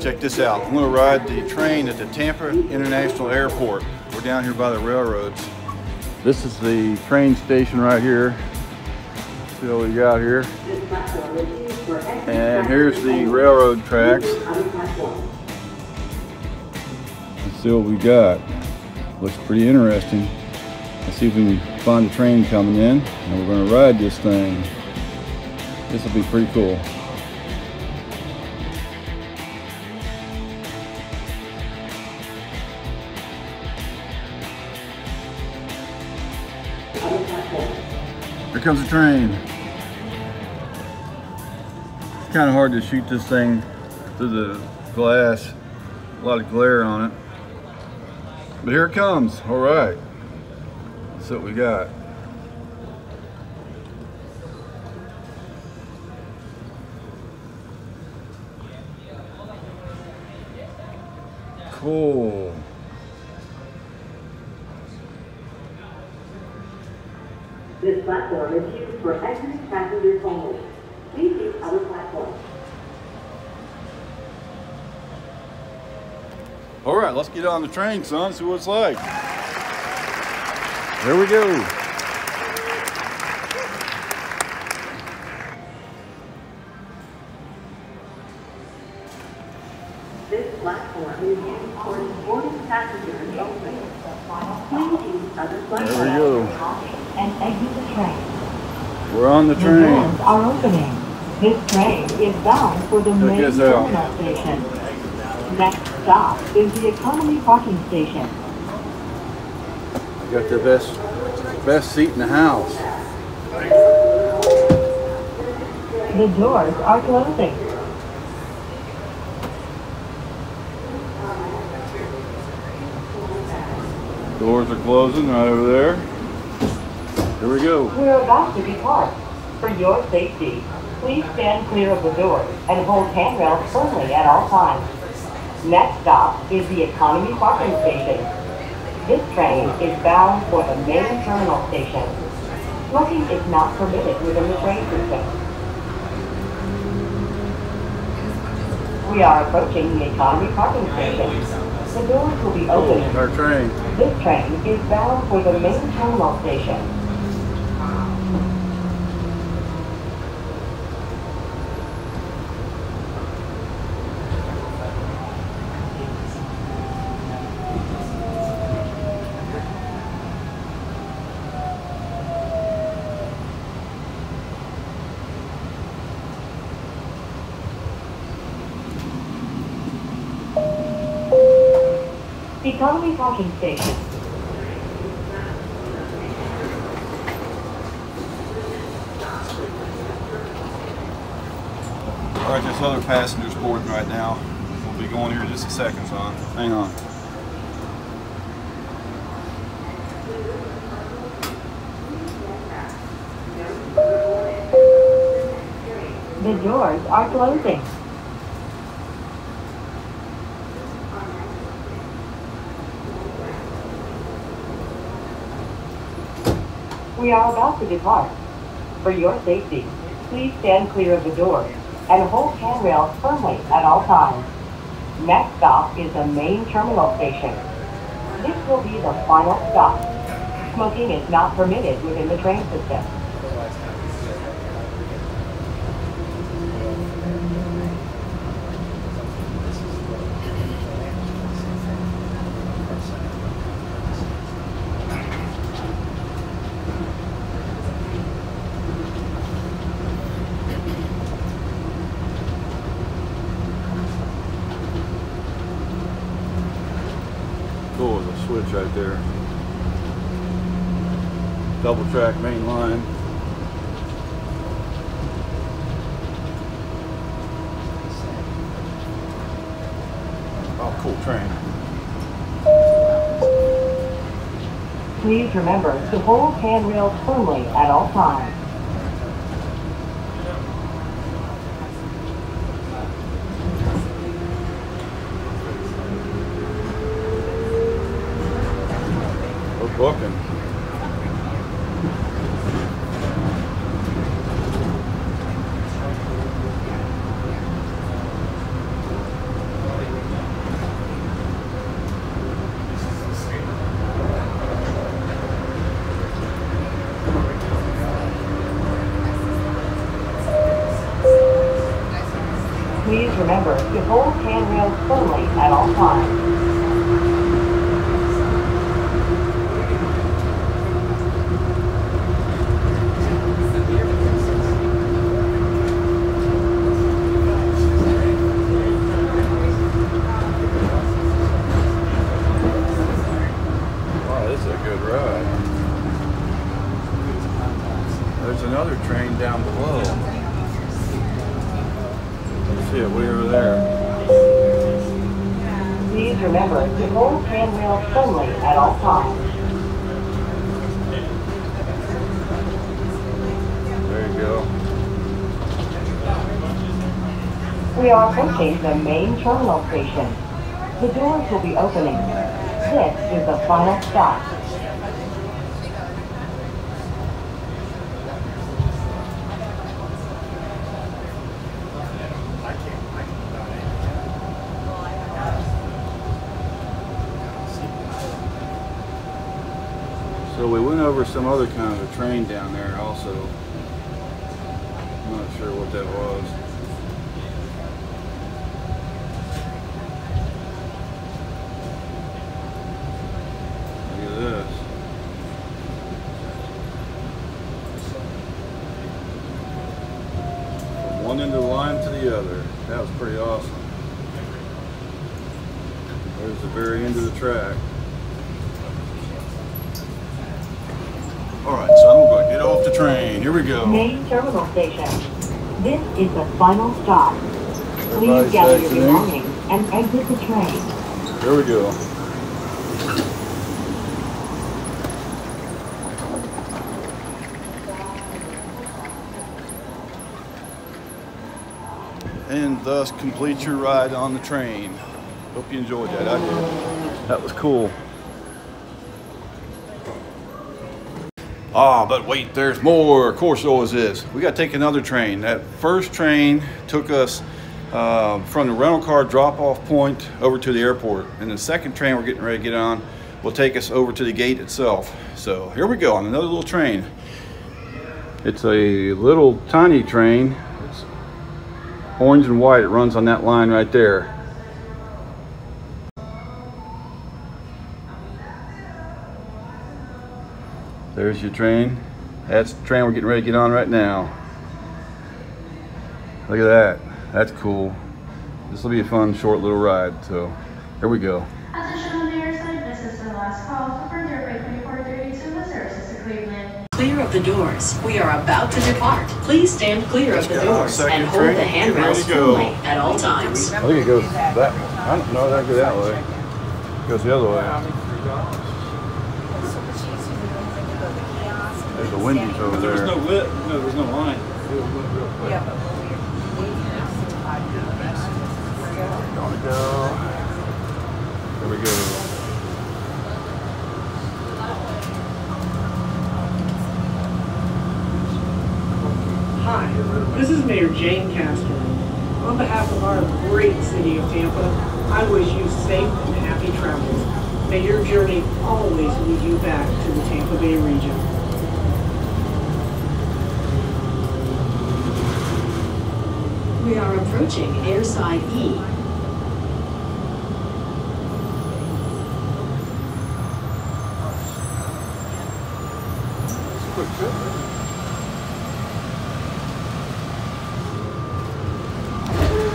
Check this out. I'm gonna ride the train at the Tampa International Airport. We're down here by the railroads. This is the train station right here. See what we got here. And here's the railroad tracks. Let's see what we got. Looks pretty interesting. Let's see if we can find a train coming in. And we're gonna ride this thing. This will be pretty cool. Here comes the train. It's kind of hard to shoot this thing through the glass. A lot of glare on it. But here it comes. All right. That's what we got. Cool. Platform is used for exiting passengers only. Please use other platforms. All right, let's get on the train, son, see what it's like. There we go. This platform is used for boarding passengers only. Please use other There platforms. we go. And exit the train. We're on the train. The doors are opening. This train is bound for the main terminal station. Next stop is the economy parking station. I got the best best seat in the house. The doors are closing. Doors are closing right over there. Here we go. We're about to depart. For your safety, please stand clear of the doors and hold handrails firmly at all times. Next stop is the economy parking station. This train is bound for the main terminal station. Smoking is not permitted within the train system. We are approaching the economy parking station. The doors will be opening. Our train. This train is bound for the main terminal station. Parking. All right, this other passenger's boarding right now. We'll be going here in just a second, son. Hang on. The doors are closing. We are about to depart. For your safety, please stand clear of the doors and hold handrails firmly at all times. Next stop is the main terminal station. This will be the final stop. Smoking is not permitted within the train system. Cool, there's a switch right there. Double track main line. Oh, cool train. Please remember to hold handrails firmly at all times. We're booking. Please remember to hold handrails firmly at all times. Wow, this is a good ride. There's another train down below. Let's see it way over there. Please remember to hold handrails firmly at all times. There you go. Approaching the main terminal station. The doors will be opening. This is the final stop. So we went over some other kind of a train down there also. I'm not sure what that was. Look at this. From one end of the line to the other. That was pretty awesome. There's the very end of the track. All right, so I'm going to get off the train. Here we go. Main terminal station. This is the final stop. Please gather your belongings and exit the train. Here we go. And thus complete your ride on the train. Hope you enjoyed that. I did. That was cool. Ah, but wait, there's more. Of course, there always is. We got to take another train. That first train took us uh, from the rental car drop-off point over to the airport, and the second train we're getting ready to get on will take us over to the gate itself. So here we go on another little train. It's a little tiny train. Orange and white. It runs on that line right there. There's your train. That's the train we're getting ready to get on right now. Look at that. That's cool. This will be a fun, short little ride. So here we go. Attention on the air side, this is the last call for Frontier freight 2432 with services to Cleveland. Clear of the doors. We are about to depart. Please stand clear of the doors and hold train. the handrails ready to go. firmly at all times. I think it goes that way. I don't know that go that way. It goes the other way. There's a Wendy's over there. There's no lit, no, there's no line. Gonna go. Here we go. Hi, this is Mayor Jane Castor. On behalf of our great city of Tampa, I wish you safe and happy travels. May your journey always lead you back to the Tampa Bay region. We are approaching airside E.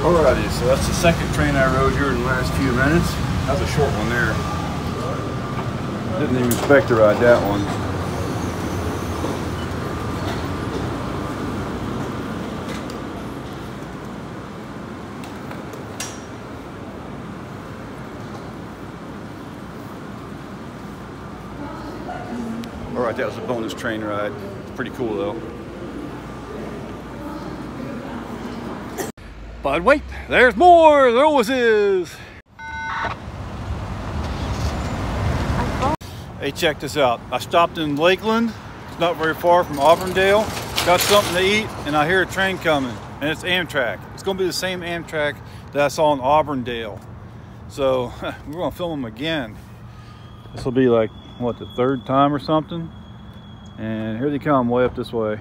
Alrighty, so that's the second here in the last few minutes. That was a short one there. Didn't even expect to ride that one. Alright, that was a bonus train ride. Pretty cool though. But wait, there's more. There always is. Hey, check this out. I stopped in Lakeland. It's not very far from Auburndale. Got something to eat, and I hear a train coming, and it's Amtrak. It's to be the same Amtrak that I saw in Auburndale. So we're to film them again. This will be like, what, the third time or something? And here they come way up this way.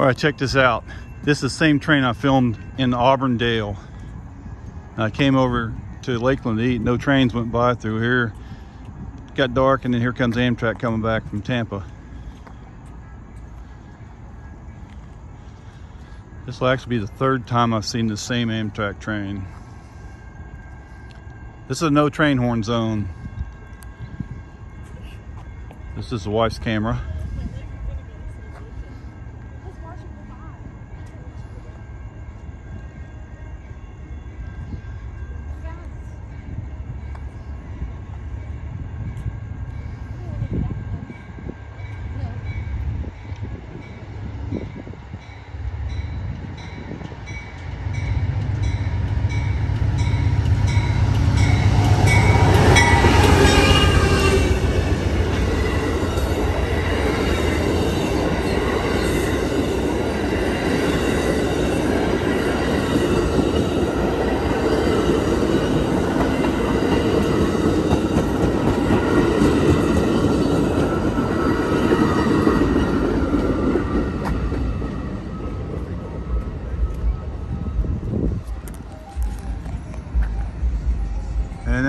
All right, check this out. This is the same train I filmed in Auburndale. I came over to Lakeland to eat. No trains went by through here. got dark, and then here comes Amtrak coming back from Tampa. This will actually be the third time I've seen the same Amtrak train. This is a no train horn zone. This is the wife's camera.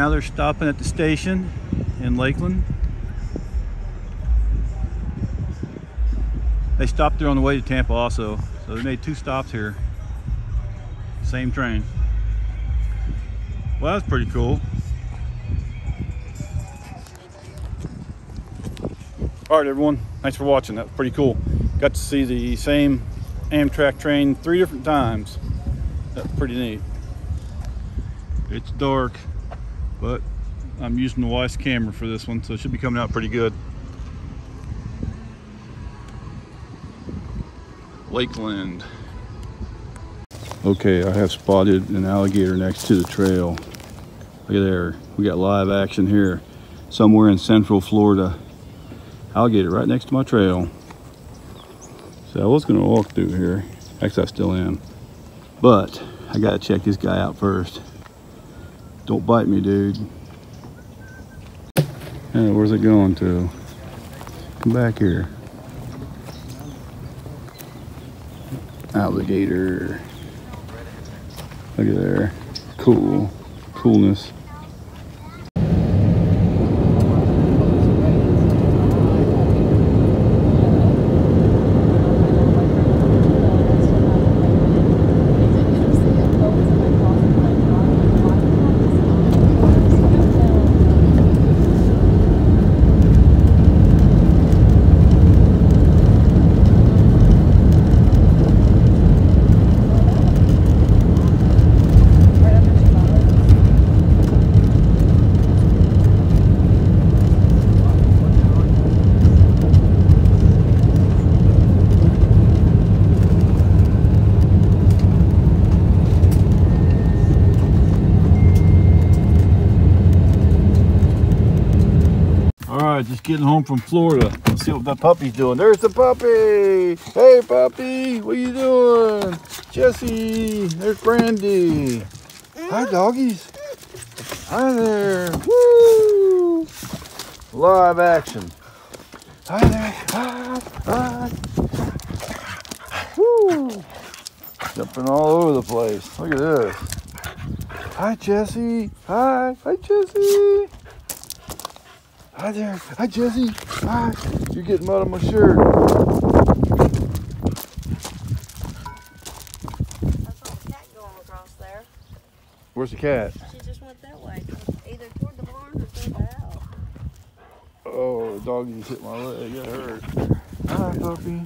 Now they're stopping at the station in Lakeland. They stopped there on the way to Tampa also. So they made two stops here. Same train. Well, that's pretty cool. All right, everyone. Thanks for watching. That was pretty cool. Got to see the same Amtrak train three different times. That's pretty neat. It's dark, but I'm using the wife's camera for this one, so it should be coming out pretty good. Lakeland. Okay, I have spotted an alligator next to the trail. Look at there. We got live action here. Somewhere in central Florida. Alligator right next to my trail. So I was gonna walk through here. Actually, I still am. But I gotta check this guy out first. Don't bite me, dude. Hey, where's it going to? Come back here. Alligator. Look at there. Cool. Coolness. Getting home from Florida. Let's see what the puppy's doing. There's the puppy. Hey, puppy, what are you doing? Jesse, there's Brandy. Hi, doggies. Hi there. Woo! Live action. Hi there. Hi. Hi. Woo! Jumping all over the place. Look at this. Hi, Jesse. Hi. Hi, Jesse. Hi there. Hi, Jesse. Hi. You're getting mud on my shirt. I saw a cat going across there. Where's the cat? She just went that way, either toward the barn or toward the house. Oh, the dog just hit my leg. It hurt. Hi, puppy.